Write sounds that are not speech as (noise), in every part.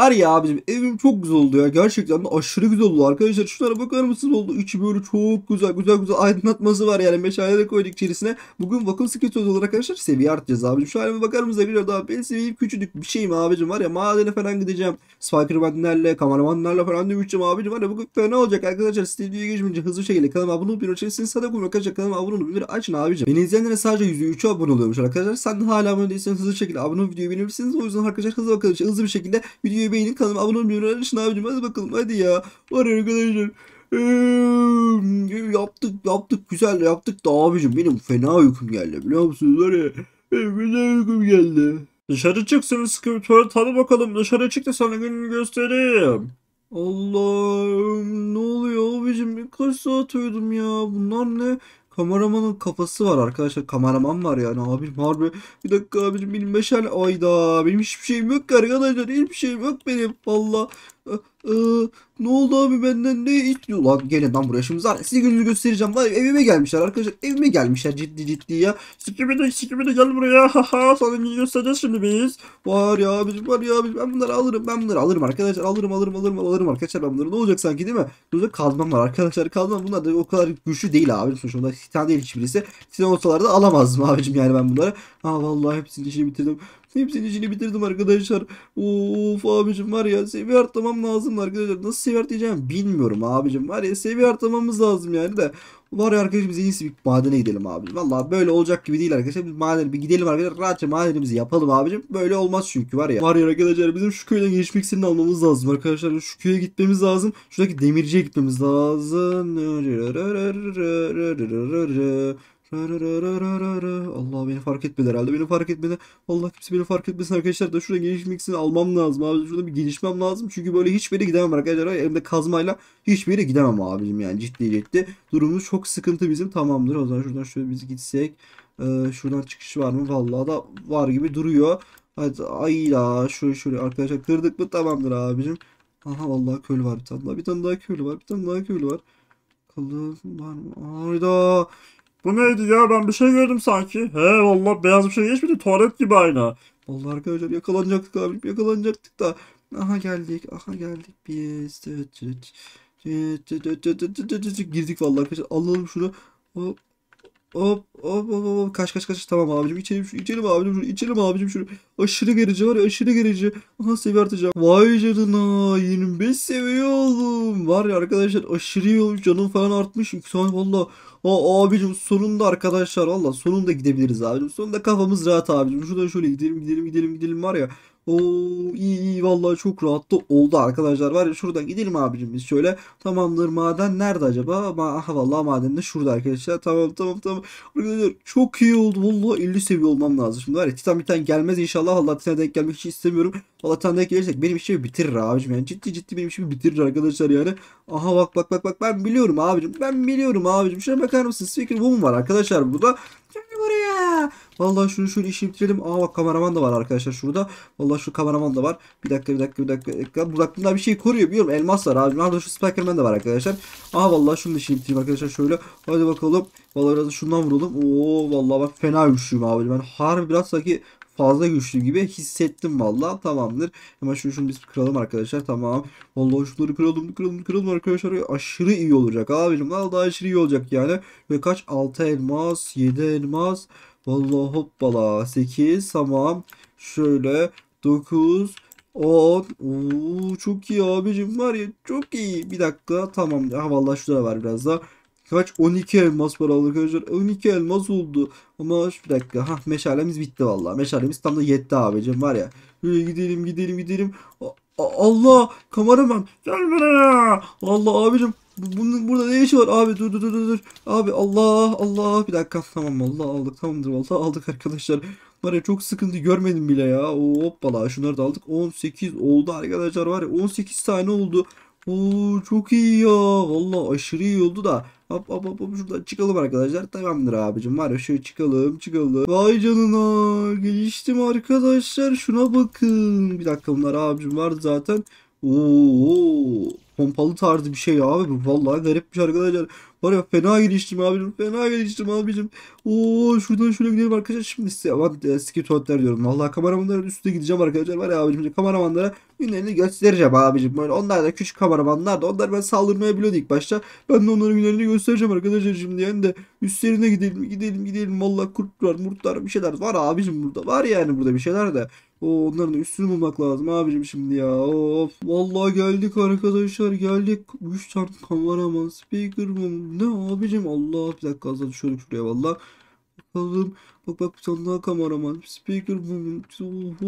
Var ya abicim evim çok güzel oldu ya. Gerçekten de aşırı güzel oldu arkadaşlar. Şunlara bakar mısınız oldu. İçi böyle çok güzel güzel güzel aydınlatması var yani. Meşale de koyduk içerisine. Bugün vakum skeleton olarak arkadaşlar seviye artacağız abicim. Şu halime bakar mısınız arkadaşlar? Daha ben seviyem küçücük bir şeyim abicim var ya. Madene falan gideceğim. Spikerman'lerle, kameramanlarla falan dövüşeceğim abicim var ya. Bugün fena olacak arkadaşlar. Stüdyoya geçmeyince hızlı şekilde kanalıma abone olup bir açın. Sana koyun arkadaşlar kanalıma abone olup bir açın abicim. Beni izleyenlere sadece %3'ü abone oluyormuş arkadaşlar. Sen de hala abone değilsen hızlı şekilde abone olup videoyu beğenirsiniz. O yüzden arkadaşlar hızlı bakalım. Hızlı bir şekilde videoyu beğenin kanalıma abone öğrenin abicim. Hadi bakalım hadi ya. Var arkadaşlar. Eee, yaptık yaptık güzel yaptık da abicim benim fena uykum geldi biliyor musunuz var ya. Fena uykum geldi. Dışarı çık seni skritör tanı bakalım. Dışarı çık da sana gününü göstereyim. Allah'ım ne oluyor abicim kaç saat uyudum ya bunlar ne? Kameramanın kafası var arkadaşlar. Kameraman var yani abim harbi. Bir dakika abicim benim meşale ayda benim hiçbir şeyim yok ki arkadaşlar. Hiçbir şeyim yok benim. Valla Ee, ne oldu abi benden? Ne istiyor? Lan gelin lan buraya. Şimdi zaten size gününü göstereceğim. Var evime gelmişler arkadaşlar. Evime gelmişler ciddi ciddi ya. Sikibidi sikibidi gel buraya. Haha sana gününü göstereceğiz şimdi biz. Var ya abicim var ya abicim ben bunları alırım ben bunları alırım arkadaşlar. Alırım alırım alırım alırım arkadaşlar. Ben bunları. Ne olacak sanki değil mi? Burada kazmam var arkadaşlar kazmam. Bunlar da o kadar güçlü değil abi. Sonuçta bunlar titan değil hiçbirisi. Titan olsalar da alamazdım abicim yani ben bunları. Ha vallahi hepsini işini bitirdim. Hepsinin işini bitirdim arkadaşlar. Of abicim var ya seviye arttırmam lazım arkadaşlar. Nasıl seviye arttıracağım bilmiyorum abicim. Var ya seviye arttırmamız lazım yani de. Var ya arkadaşlar biz en iyisi bir madene gidelim abicim. Valla böyle olacak gibi değil arkadaşlar. Biz madene bir gidelim arkadaşlar. Rahatça madenimizi yapalım abicim. Böyle olmaz çünkü var ya. Var ya arkadaşlar bizim şu köyden geçmek iksirini almamız lazım arkadaşlar. Şu köye gitmemiz lazım. Şuradaki demirciye gitmemiz lazım. Allah beni fark etmedi herhalde. Beni fark etmedi. Allah kimse beni fark etmesin arkadaşlar da şurada gelişmek almam lazım abi. Şurada bir gelişmem lazım. Çünkü böyle hiçbir yere gidemem arkadaşlar. Elimde kazmayla hiçbir yere gidemem abicim yani ciddi ciddi. Durumumuz çok sıkıntı bizim. Tamamdır. O zaman şuradan şöyle biz gitsek. Ee, şuradan çıkış var mı? Vallahi da var gibi duruyor. Hadi ay ya şöyle şöyle arkadaşlar kırdık mı tamamdır abicim. Aha vallahi köylü var bir tane daha. Bir tane daha köylü var. Bir tane daha köylü var. Kılım var mı? Hayda. Bu neydi ya ben bir şey gördüm sanki. He valla beyaz bir şey geçmedi tuvalet gibi aynı. Vallahi arkadaşlar yakalanacaktık abi. Yakalanacaktık da. Aha geldik. Aha geldik biz. Girdik vallahi arkadaşlar. Alalım şunu. Hop. Hop hop hop hop kaç kaç kaç. Tamam abicim içelim şu içelim abicim şunu içelim abicim şunu. Aşırı gerici var ya aşırı gerici. Aha seviye artacak vay canına 25 seviye oldum. Var ya arkadaşlar aşırı iyi olmuş canım falan artmış. 2 saniye valla. Aa, abicim sonunda arkadaşlar valla sonunda gidebiliriz abicim. Sonunda kafamız rahat abicim. Şuradan şöyle gidelim gidelim gidelim gidelim var ya Oo iyi iyi vallahi çok rahatlı oldu arkadaşlar. Var ya şuradan gidelim abicim biz şöyle. Tamamdır maden nerede acaba? Ma aha vallahi maden de şurada arkadaşlar. Tamam tamam tamam. Arkadaşlar çok iyi oldu. Vallahi 50 seviye olmam lazım. Şimdi var ya titan bir gelmez inşallah. Allah titan'a denk gelmek için istemiyorum. Allah titan'a denk gelirsek benim işimi bitirir abicim. Yani ciddi ciddi benim işimi bitirir arkadaşlar yani. Aha bak bak bak bak. Ben biliyorum abicim. Ben biliyorum abicim. Şuna bakar mısınız? Speaker boom var arkadaşlar burada Vallahi şunu şöyle işi bitirelim. Aa bak kameraman da var arkadaşlar şurada. Vallahi şu kameraman da var. Bir dakika bir dakika bir dakika. Bir dakika. Burada bir şey koruyor biliyorum. Elmas var abi. Nerede şu Spikerman da var arkadaşlar. Aa vallahi şunu da işi arkadaşlar şöyle. Hadi bakalım. Vallahi biraz da şundan vuralım. Oo vallahi bak fena güçlüyüm abi. Ben harbi biraz sanki fazla güçlü gibi hissettim vallahi tamamdır. Hemen şunu şunu biz kıralım arkadaşlar tamam. Vallahi şunları kıralım kıralım kıralım arkadaşlar. Aşırı iyi olacak abicim. Vallahi aşırı iyi olacak yani. Ve kaç 6 elmas 7 elmas. Vallahi hoppala 8 tamam. Şöyle 9 10 Oo, çok iyi abicim var ya çok iyi. Bir dakika tamam. Ha vallahi şurada var biraz daha. Kaç? 12 elmas var arkadaşlar. 12 elmas oldu. Ama bir dakika. Ha meşalemiz bitti vallahi. Meşalemiz tam da yetti abicim var ya. Böyle gidelim gidelim gidelim. Allah kameraman. Allah abicim bunun burada ne işi var abi dur dur dur dur. Abi Allah Allah bir dakika tamam Allah aldık tamamdır vallahi aldık arkadaşlar. Var ya çok sıkıntı görmedim bile ya. Hoppala şunları da aldık. 18 oldu arkadaşlar var ya 18 tane oldu. Oo çok iyi ya. Vallahi aşırı iyi oldu da. Hop hop hop şuradan çıkalım arkadaşlar. Tamamdır abicim. Var ya şöyle çıkalım çıkalım. Vay canına. Geliştim arkadaşlar. Şuna bakın. Bir dakika bunlar abicim vardı zaten. Oo, pompalı tarzı bir şey abi bu. Vallahi garipmiş arkadaşlar. Var ya fena geliştim abicim. Fena geliştim abicim. Oo şuradan şöyle gidelim arkadaşlar. Şimdi size aman e, skip tuvaletler diyorum. Vallahi kameramanların üstüne gideceğim arkadaşlar. Var ya abicim kameramanlara Günlerini göstereceğim abicim. Böyle onlar da küçük kameramanlar da onlar ben saldırmaya biliyordu ilk başta. Ben de onların günlerini göstereceğim arkadaşlar şimdi yani de üstlerine gidelim gidelim gidelim. Valla kurtlar murtlar bir şeyler var abicim burada. Var yani burada bir şeyler de. O onların üstünü bulmak lazım abicim şimdi ya. Of. Vallahi geldik arkadaşlar geldik. 3 tane kameraman speaker mı? Ne abicim Allah bir dakika az daha düşüyorum şuraya valla. Bakalım. Bak bak bir tane daha kameraman. Speaker mı? Oho.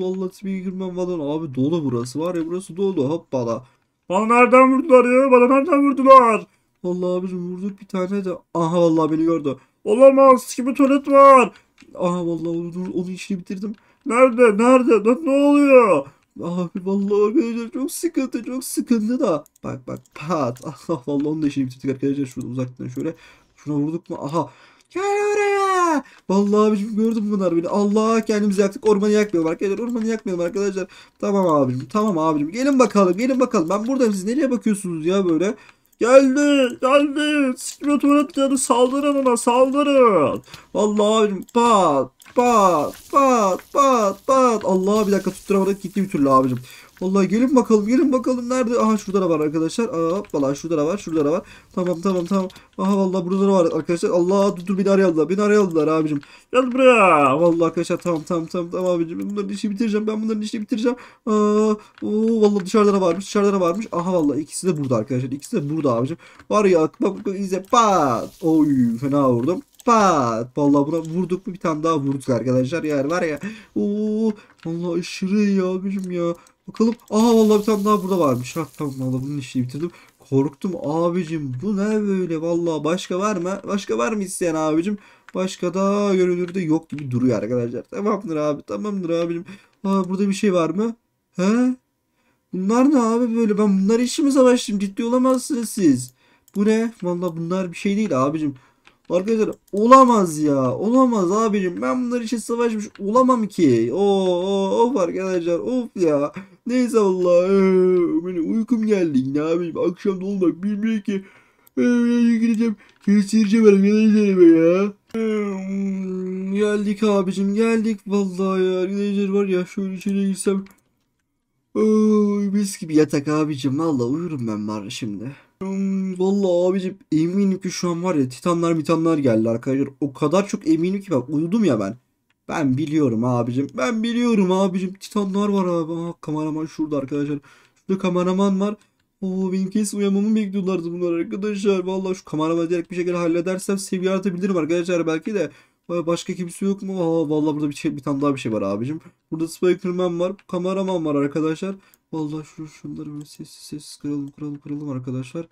Valla speakerman falan. Abi dolu burası var ya burası dolu. Hoppala. Bana nereden vurdular ya? Bana nereden vurdular? Vallahi abicim vurduk bir tane de. Aha vallahi beni gördü. Olamaz. Gibi tuvalet var. Aha vallahi onu, onu işini bitirdim. Nerede? Nerede? Lan ne oluyor? Abi vallahi arkadaşlar çok sıkıntı çok sıkıntı da. Bak bak pat. (laughs) Ah vallahi onu da işini bitirdik arkadaşlar şurada uzaktan şöyle. Şuna vurduk mu? Aha. Gel oraya. Vallahi abicim gördüm bunlar beni. Allah kendimizi yaktık. Ormanı yakmayalım arkadaşlar. Ormanı yakmayalım arkadaşlar. Tamam abicim. Tamam abicim. Gelin bakalım. Gelin bakalım. Ben buradayım. Siz nereye bakıyorsunuz ya böyle? Geldi. Geldi. Sikme tuvalet. Saldırın ona. Saldırın. Vallahi abicim pat pat pat pat pat. Allah bir dakika tutturamadık gitti bir türlü abicim. Vallahi gelin bakalım gelin bakalım nerede? Aha şurada da var arkadaşlar. Aa vallahi şurada da var şurada da var. Tamam tamam tamam. Aha vallahi burada da var arkadaşlar. Allah dur dur beni arıyorlar. Beni arıyorlar abicim. Gel buraya. Vallahi arkadaşlar tamam tamam tamam tamam abicim. Bunların işini bitireceğim. Ben bunların işini bitireceğim. Aa, oo, vallahi dışarıda da varmış. Dışarıda da varmış. Aha vallahi ikisi de burada arkadaşlar. İkisi de burada abicim. Var ya bak bak izle. Pat. Oy fena vurdum. Pat. Vallahi buna vurduk mu bir tane daha vurduk arkadaşlar. Yani var ya. Oo, vallahi aşırı iyi abicim ya. Bakalım. Aha vallahi bir tane daha burada varmış. Ha tamam vallahi bunun işini bitirdim. Korktum abicim. Bu ne böyle? Vallahi başka var mı? Başka var mı isteyen abicim? Başka da görünürde yok gibi duruyor arkadaşlar. Tamamdır abi. Tamamdır abicim. Aa, burada bir şey var mı? He? Bunlar ne abi böyle? Ben bunlar işimi savaştım. Ciddi olamazsınız siz. Bu ne? Vallahi bunlar bir şey değil abicim. Arkadaşlar olamaz ya. Olamaz abicim. Ben bunlar için savaşmış olamam ki. Oo, of arkadaşlar. Of ya. Neyse vallahi. Benim uykum geldi yine abicim. Akşam da olmak bilmiyor ki. Ee, gideceğim. Kestireceğim arkadaşlar ya. Geldik abicim geldik vallahi ya arkadaşlar var ya şöyle içeri girsem Oy, mis gibi yatak abicim vallahi uyurum ben var şimdi. Hmm, vallahi abicim eminim ki şu an var ya titanlar mitanlar geldi arkadaşlar o kadar çok eminim ki bak uyudum ya ben. Ben biliyorum abicim ben biliyorum abicim titanlar var abi. Aa, kameraman şurada arkadaşlar. Şurada kameraman var. Oo benim kesin uyanmamı bekliyorlardı bunlar arkadaşlar. Vallahi şu kameraman direkt bir şekilde halledersem seviye artabilirim arkadaşlar belki de. Başka kimse yok mu? Aa, vallahi burada bir, şey, bir tane daha bir şey var abicim. Burada Spiderman var. Kameraman var arkadaşlar. Vallahi şu şunları böyle sessiz sessiz kıralım kıralım kıralım arkadaşlar.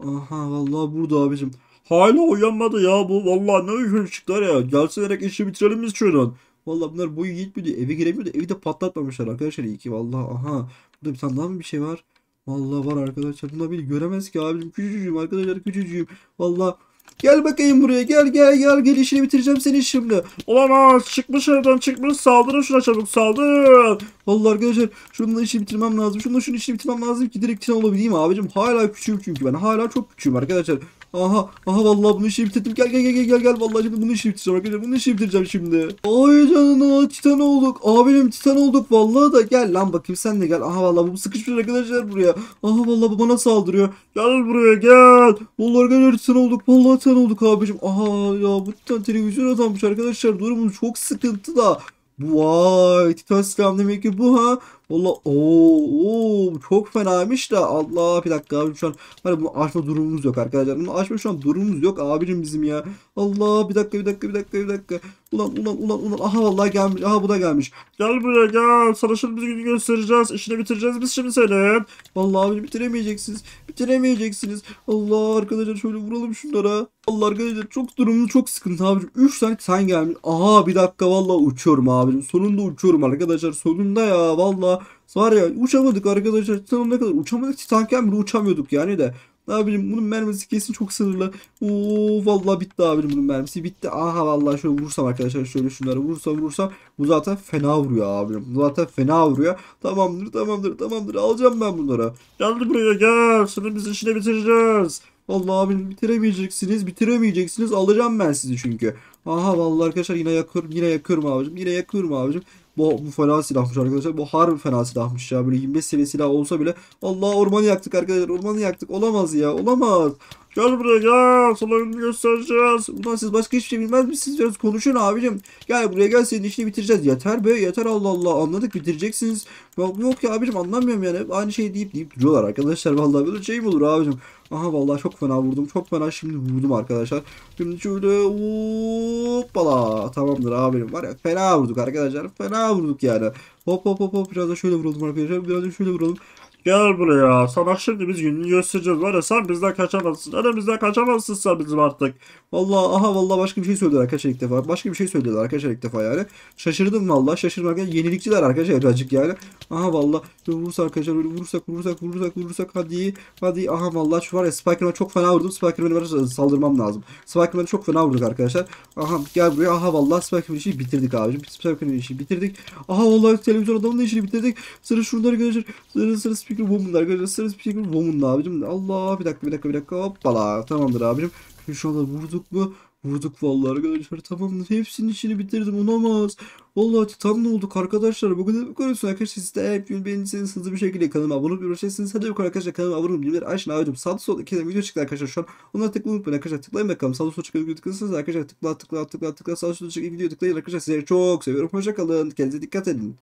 Aha vallahi burada abicim. Hala uyanmadı ya bu. Vallahi ne uygun çıktılar ya. Gelsin direkt işi bitirelim biz şuradan. Vallahi bunlar boyu yetmiyor. Eve giremiyor da evi de patlatmamışlar arkadaşlar. İyi ki vallahi. Aha. Burada bir tane daha mı bir şey var? Vallahi var arkadaşlar. Bunlar beni göremez ki abicim. Küçücüğüm arkadaşlar küçücüğüm. Vallahi. Gel bakayım buraya. Gel gel gel. Gel işini bitireceğim seni şimdi. Olamaz. Çıkmış evden çıkmış. Saldırın şuna çabuk saldırın. Vallahi arkadaşlar şununla işi bitirmem lazım. Şununla şunun işini bitirmem lazım ki direkt titan olabileyim abicim. Hala küçüğüm çünkü ben. Hala çok küçüğüm arkadaşlar. Aha aha vallahi bunu bitirdim. Gel gel gel gel gel. Vallahi şimdi bunu işi bitireceğim arkadaşlar. Bunu işi bitireceğim şimdi. Ay canına titan olduk. Abim titan olduk vallahi da. Gel lan bakayım sen de gel. Aha vallahi bu sıkışmış arkadaşlar buraya. Aha vallahi bu bana saldırıyor. Gel buraya gel. Vallahi arkadaşlar titan olduk. Vallahi titan olduk abicim. Aha ya bu titan televizyon adammış arkadaşlar. Durumum çok sıkıntı da. Vay Titan silahım demek ki bu ha. Valla ooo çok fenaymış da Allah bir dakika abim şu an hani bunu açma durumumuz yok arkadaşlar. Bunu açma şu an durumumuz yok abicim bizim ya. Allah bir dakika bir dakika bir dakika bir dakika. Ulan ulan ulan ulan aha vallahi gelmiş. Aha bu da gelmiş. Gel buraya gel. Sana şimdi bir göstereceğiz. İşini bitireceğiz biz şimdi senin. Vallahi abicim bitiremeyeceksiniz. Bitiremeyeceksiniz. Allah arkadaşlar şöyle vuralım şunlara. Allah arkadaşlar çok durumumuz çok sıkıntı abicim. 3 tane sen gelmiş. Aha bir dakika vallahi uçuyorum abicim. Sonunda uçuyorum arkadaşlar. Sonunda ya Var ya uçamadık arkadaşlar. Sonuna kadar uçamadık. Titanken bile uçamıyorduk yani de. Abicim bunun mermisi kesin çok sınırlı. Oo vallahi bitti abicim bunun mermisi bitti. Aha vallahi şöyle vurursam arkadaşlar şöyle şunları vurursam vurursam bu zaten fena vuruyor abicim. Bu zaten fena vuruyor. Tamamdır tamamdır tamamdır alacağım ben bunları. Gel buraya gel. Şimdi biz işini bitireceğiz. Vallahi abim bitiremeyeceksiniz, bitiremeyeceksiniz. Alacağım ben sizi çünkü. Aha vallahi arkadaşlar yine yakıyorum, yine yakıyorum abicim. Yine yakıyorum abicim. Bu, bu fena silahmış arkadaşlar. Bu harbi fena silahmış ya. Böyle 25 seviye silah olsa bile. Allah ormanı yaktık arkadaşlar. Ormanı yaktık. Olamaz ya. Olamaz. Gel buraya gel. Sana gününü göstereceğiz. Ulan siz başka hiçbir şey bilmez misiniz? Biraz konuşun abicim. Gel buraya gel senin işini bitireceğiz. Yeter be yeter Allah Allah. Anladık bitireceksiniz. Yok, yok ya abicim anlamıyorum yani. Aynı şey deyip deyip duruyorlar arkadaşlar. Vallahi böyle şey mi olur abicim? Aha vallahi çok fena vurdum. Çok fena şimdi vurdum arkadaşlar. Şimdi şöyle hoppala. Tamamdır abim. Var ya fena vurduk arkadaşlar. Fena vurduk yani. Hop hop hop hop. Biraz da şöyle vuralım arkadaşlar. Biraz da şöyle vuralım. Gel buraya. Sana şimdi biz gününü göstereceğiz. Var ya sen bizden kaçamazsın. Elimizden kaçamazsın sen bizim artık. Vallahi aha vallahi başka bir şey söylediler arkadaşlar ilk defa. Başka bir şey söylediler arkadaşlar ilk defa yani. Şaşırdım vallahi şaşırdım arkadaşlar. Yenilikçiler arkadaşlar birazcık yani. Aha böyle vurursak arkadaşlar böyle vurursak vurursak vurursak vurursak hadi hadi aha vallahi şu var ya Spikerman'a çok fena vurdum. Spikerman'a saldırmam lazım. Spikerman'a çok fena vurduk arkadaşlar. Aha gel buraya aha vallahi Spikerman işi bitirdik abicim. Spikerman işi bitirdik. Aha vallahi televizyon adamın da işini bitirdik. Sıra şunları arkadaşlar. Sıra sıra Speaker Woman'da arkadaşlar. Sıra Speaker Woman'da abicim. Allah bir dakika bir dakika bir dakika hoppala. Tamamdır abicim. Şu anda vurduk mu? Vurduk vallahi arkadaşlar. Tamamdır. Hepsinin işini bitirdim. Olamaz. Vallahi titan olduk arkadaşlar. Bu kadar bu olsun arkadaşlar. Siz de hep beğenirseniz hızlı bir şekilde kanalıma abone olmayı unutmayın. Hadi bakalım arkadaşlar kanalıma abone olmayı unutmayın. Ayşin abicim sağda solda iki tane video çıktı arkadaşlar şu an. Onları tıklamayı unutmayın arkadaşlar. Tıklayın bakalım. Sağda solda çıkan video tıklarsanız arkadaşlar tıkla tıkla tıkla tıkla sağda solda çıkan video tıklayın arkadaşlar. Sizleri çok seviyorum. Hoşça kalın. Kendinize dikkat edin.